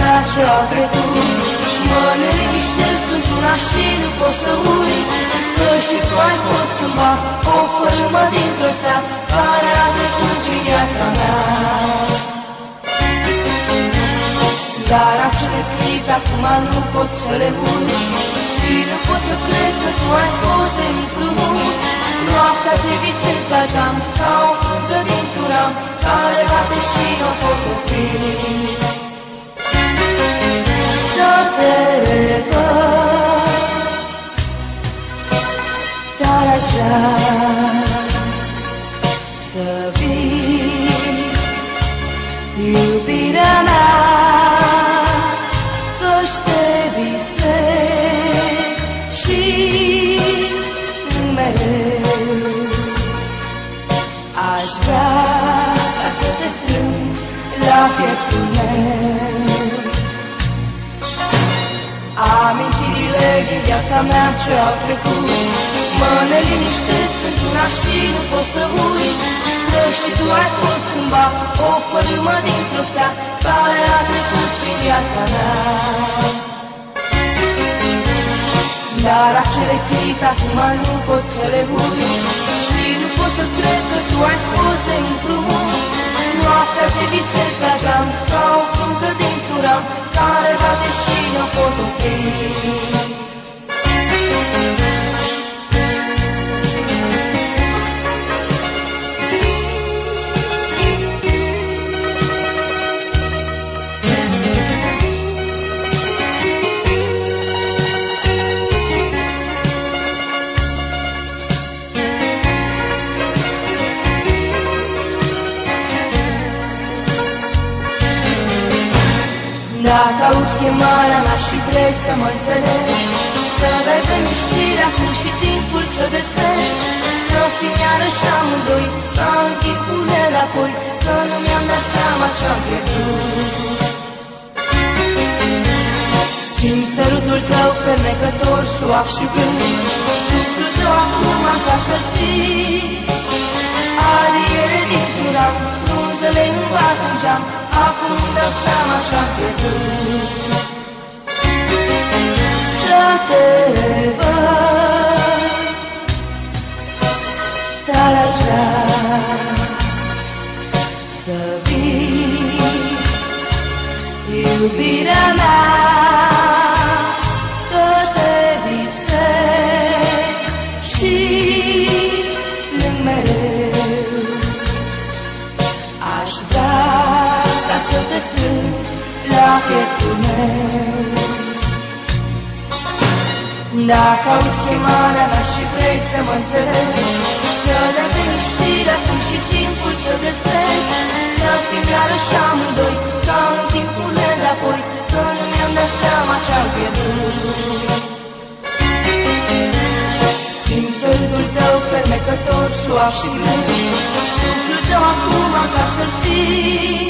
mea ce a trecut. Mă neliniștesc într-una și nu pot să uit Că și tu ai fost cândva o fărâmă dintr-o stea Care a trecut prin viața mea. Dar acele clipe acum nu pot să le uit Și nu pot să cred că tu ai fost de împrumut. Noaptea te visez la geam Ca o frunză dintr-un ram Care bate și nu o pot opri Dar aș vrea Să vii. Iubirea mea Că-și te visez Și mereu Aș vrea ca să te strâng la pieptul meu. Amintirile din viața mea ce au trecut Mă neliniștesc într-una și nu pot să uit Că și tu ai fost cândva o fărâmă dintr-o stea Care a trecut prin viața mea. Dar acele clipe acum nu pot să le uit Și nu pot să cred că tu ai fost de împrumut. Noaptea te visez la geam Ca o frunză dintr-un ram Care bate și nu pot opri Dacă auzi chemarea mea și vrei să mă înțelegi Să dai liniștirea acum și timpul să destregi Să fim iarăși amândoi ca în timpul înapoi Că nu mi-am dat seama ce-am pierdut. Simt sărutul tău fermecător, suav și blând Acum dau seama ce-am pierdut. Să te văd Dar aș vrea Să vii Iubirea mea Să te visez Și plâng mereu Aș vrea ca să te strâng la pieptul meu. Dacă auzi chemarea mea și vrei să mă înțelegi Să ne liniștire acum și timpul să desfregi Să fim iarăși amândoi ca în timpul înapoi Că nu mi-am dat seama ce-am pierdut. Simt sărutul tău fermecător, suav și blând Suflul tău acum ca să-l simt